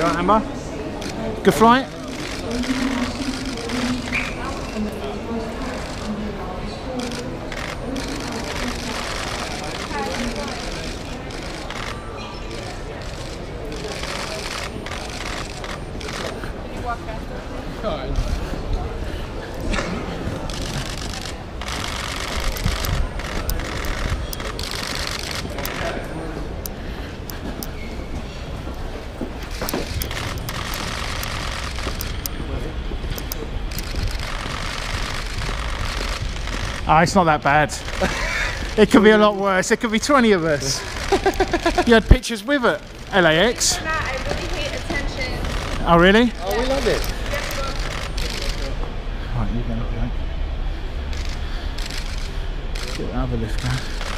You alright? Good flight? Oh, it's not that bad. It could be a lot worse. It could be 20 of us. you had pictures with it, LAX. Not, I really hate attention. Oh, really? Oh, we love it. Right, you go. Get the other lift now.